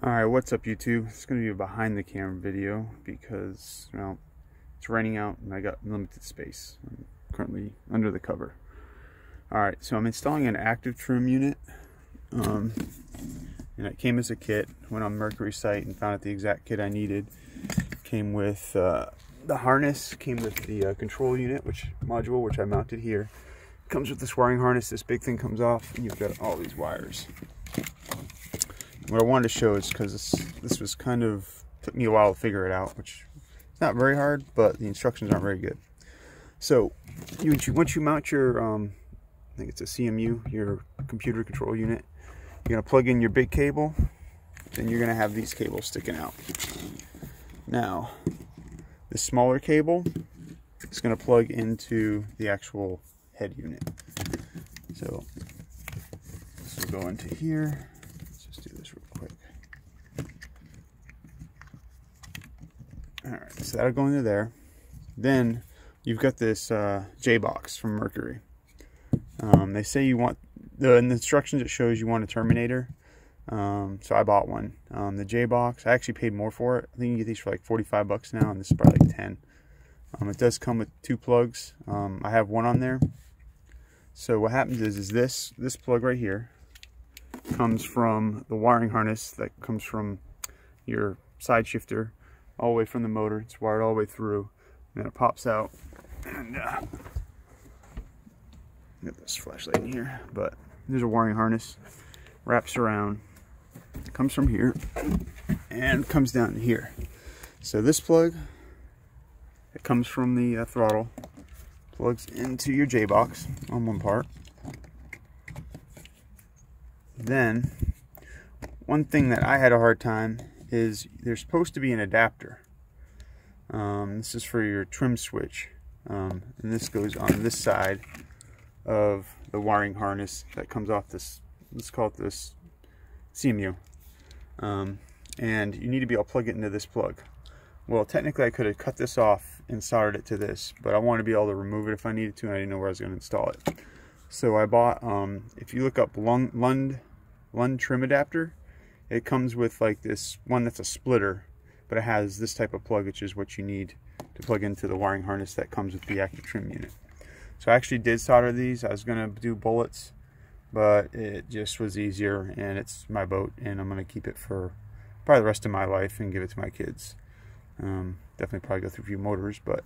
Alright, what's up YouTube? It's going to be a behind the camera video because, well, it's raining out and I got limited space. I'm currently under the cover. Alright, so I'm installing an active trim unit. Um, and it came as a kit. Went on Mercury site and found out the exact kit I needed. Came with uh, the harness, came with the uh, control unit, which module, which I mounted here. Comes with this wiring harness. This big thing comes off and you've got all these wires what I wanted to show is because this, this was kind of, took me a while to figure it out, which is not very hard, but the instructions aren't very good. So, you, once you mount your, um, I think it's a CMU, your computer control unit, you're going to plug in your big cable, then you're going to have these cables sticking out. Now, the smaller cable is going to plug into the actual head unit. So, this will go into here. Let's do this real quick. Alright, so that'll go into there. Then you've got this uh, J-Box from Mercury. Um, they say you want, the, in the instructions it shows you want a Terminator. Um, so I bought one. Um, the J-Box, I actually paid more for it. I think you get these for like 45 bucks now, and this is probably like 10. Um, it does come with two plugs. Um, I have one on there. So what happens is, is this, this plug right here, comes from the wiring harness that comes from your side shifter all the way from the motor. It's wired all the way through. And then it pops out. And uh, get this flashlight in here. But there's a wiring harness. Wraps around. Comes from here. And comes down here. So this plug, it comes from the uh, throttle. Plugs into your J-box on one part. Then, one thing that I had a hard time is there's supposed to be an adapter. Um, this is for your trim switch. Um, and this goes on this side of the wiring harness that comes off this, let's call it this CMU. Um, and you need to be able to plug it into this plug. Well, technically I could have cut this off and soldered it to this, but I want to be able to remove it if I needed to, and I didn't know where I was going to install it. So I bought, um, if you look up Lund Lund trim adapter. It comes with like this one that's a splitter, but it has this type of plug, which is what you need to plug into the wiring harness that comes with the active trim unit. So I actually did solder these. I was gonna do bullets, but it just was easier and it's my boat and I'm gonna keep it for probably the rest of my life and give it to my kids. Um, definitely probably go through a few motors, but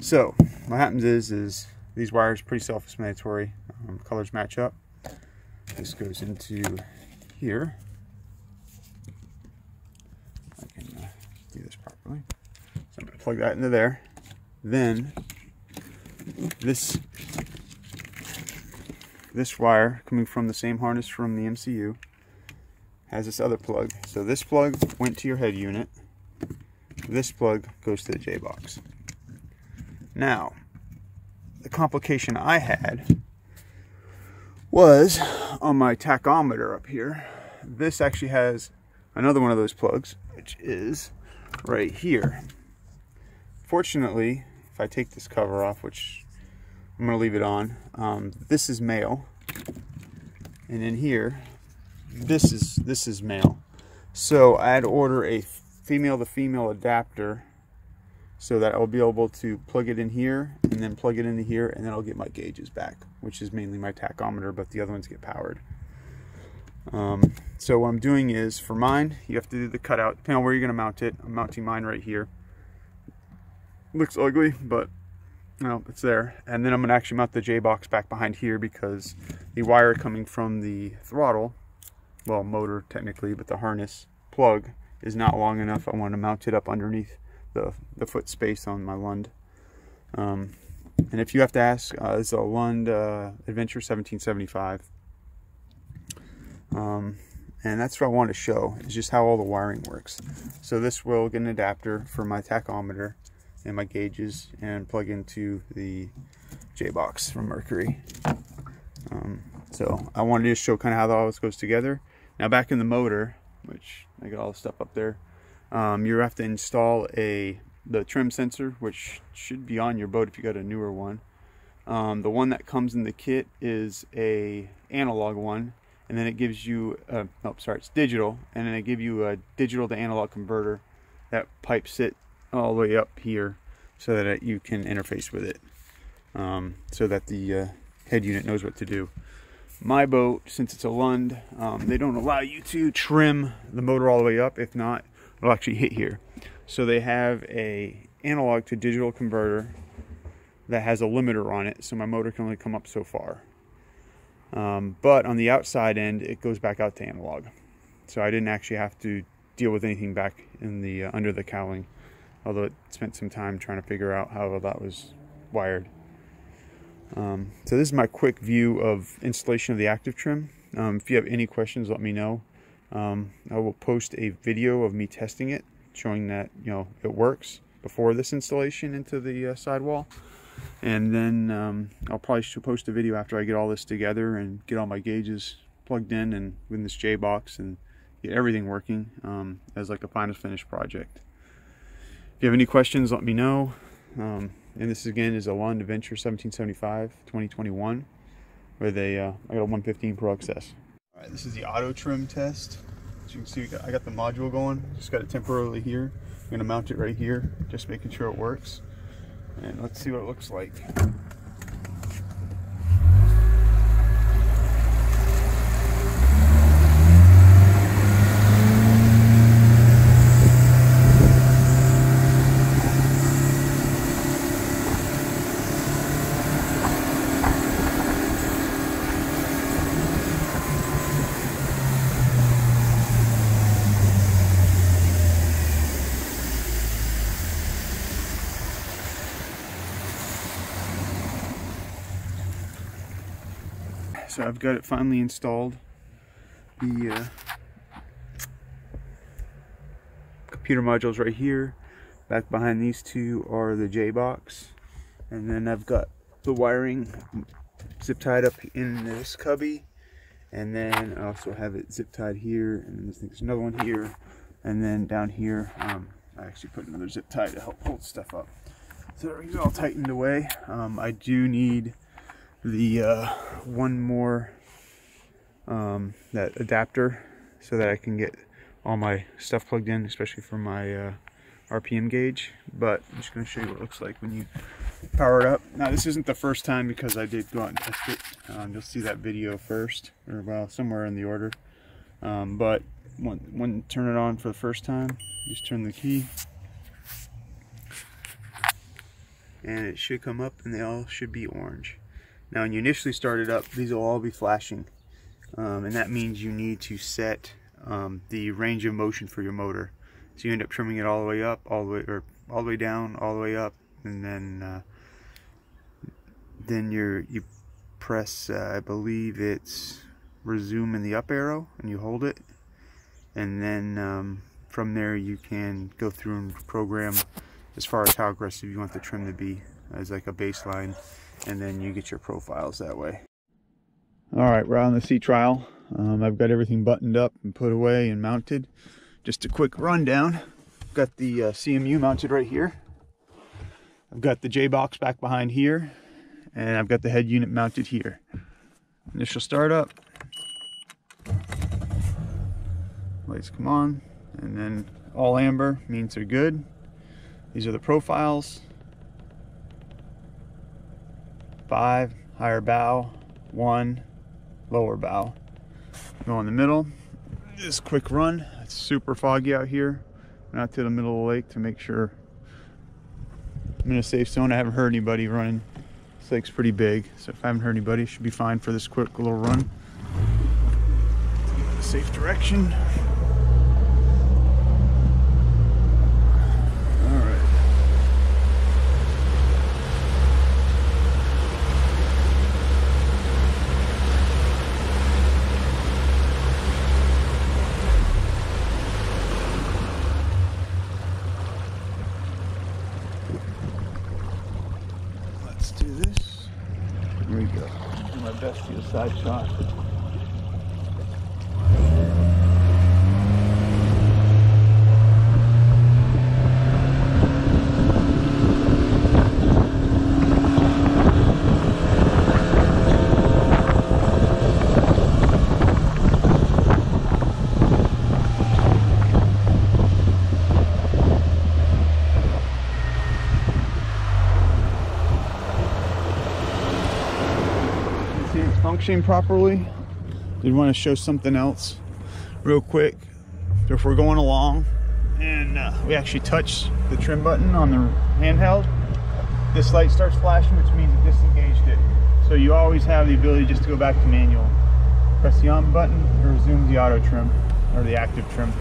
so what happens is, is these wires pretty self-explanatory. Um, colors match up. This goes into here. I can uh, do this properly. So I'm going to plug that into there. Then this this wire coming from the same harness from the MCU has this other plug. So this plug went to your head unit. This plug goes to the J-box. Now, the complication I had was on my tachometer up here. This actually has another one of those plugs, which is right here. Fortunately, if I take this cover off, which I'm gonna leave it on, um, this is male. And in here, this is this is male. So I'd order a female to female adapter so that I'll be able to plug it in here and then plug it into here and then I'll get my gauges back, which is mainly my tachometer, but the other ones get powered. Um, so what I'm doing is, for mine, you have to do the cutout, depending on where you're going to mount it. I'm mounting mine right here. Looks ugly, but no, it's there. And then I'm going to actually mount the J-box back behind here because the wire coming from the throttle, well, motor technically, but the harness plug is not long enough. I want to mount it up underneath the, the foot space on my Lund. Um, and if you have to ask, uh, it's a Lund uh, Adventure 1775. Um, and that's what I want to show, is just how all the wiring works. So this will get an adapter for my tachometer and my gauges and plug into the J-Box from Mercury. Um, so I wanted to just show kind of how all this goes together. Now back in the motor, which I got all the stuff up there, um, you have to install a the trim sensor, which should be on your boat if you got a newer one. Um, the one that comes in the kit is a analog one, and then it gives you, uh, oh, sorry, it's digital, and then it give you a digital to analog converter that pipes it all the way up here so that it, you can interface with it, um, so that the uh, head unit knows what to do. My boat, since it's a Lund, um, they don't allow you to trim the motor all the way up. If not, it'll actually hit here. So they have a analog to digital converter that has a limiter on it, so my motor can only come up so far. Um, but on the outside end, it goes back out to analog. So I didn't actually have to deal with anything back in the uh, under the cowling, although it spent some time trying to figure out how that was wired. Um, so this is my quick view of installation of the active trim. Um, if you have any questions, let me know. Um, I will post a video of me testing it, showing that you know it works before this installation into the uh, sidewall and then um, I'll probably post a video after I get all this together and get all my gauges plugged in and with this J box and get everything working um, as like a final finish project. If you have any questions, let me know. Um, and this again is a Lund Adventure 1775 2021 with a uh, I got a 115 Pro XS. All right, this is the auto trim test. As you can see, I got the module going. Just got it temporarily here. I'm gonna mount it right here, just making sure it works and let's see what it looks like. So I've got it finally installed. The uh, computer modules right here. Back behind these two are the J-box. And then I've got the wiring zip tied up in this cubby. And then I also have it zip tied here. And then there's another one here. And then down here, um, I actually put another zip tie to help hold stuff up. So everything's all tightened away. Um, I do need the uh, one more um, that adapter so that I can get all my stuff plugged in, especially for my uh, RPM gauge. But I'm just going to show you what it looks like when you power it up. Now this isn't the first time because I did go out and test it. Um, you'll see that video first, or well, somewhere in the order. Um, but when, when turn it on for the first time, just turn the key. And it should come up and they all should be orange. Now when you initially start it up, these will all be flashing. Um, and that means you need to set um, the range of motion for your motor. So you end up trimming it all the way up, all the way, or all the way down, all the way up, and then uh, then you you press, uh, I believe it's resume in the up arrow, and you hold it, and then um, from there you can go through and program as far as how aggressive you want the trim to be as like a baseline and then you get your profiles that way. All right, we're on the sea trial. Um, I've got everything buttoned up and put away and mounted. Just a quick rundown. Got the uh, CMU mounted right here. I've got the J-box back behind here, and I've got the head unit mounted here. Initial startup. Lights come on, and then all amber means they're good. These are the profiles five, higher bow, one, lower bow. Go in the middle. Just quick run. It's super foggy out here. Went out to the middle of the lake to make sure I'm in a safe zone. I haven't heard anybody running. This lake's pretty big, so if I haven't heard anybody, should be fine for this quick little run. Safe direction. Side shot. Functioning properly. Did want to show something else real quick. If we're going along and uh, we actually touch the trim button on the handheld, this light starts flashing, which means it disengaged it. So you always have the ability just to go back to manual. Press the on button, it resumes the auto trim or the active trim.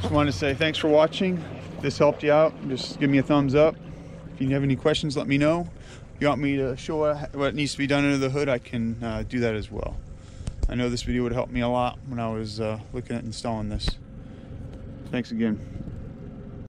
Just wanted to say thanks for watching. If this helped you out, just give me a thumbs up. If you have any questions, let me know. You want me to show what needs to be done under the hood, I can uh, do that as well. I know this video would help me a lot when I was uh, looking at installing this. Thanks again.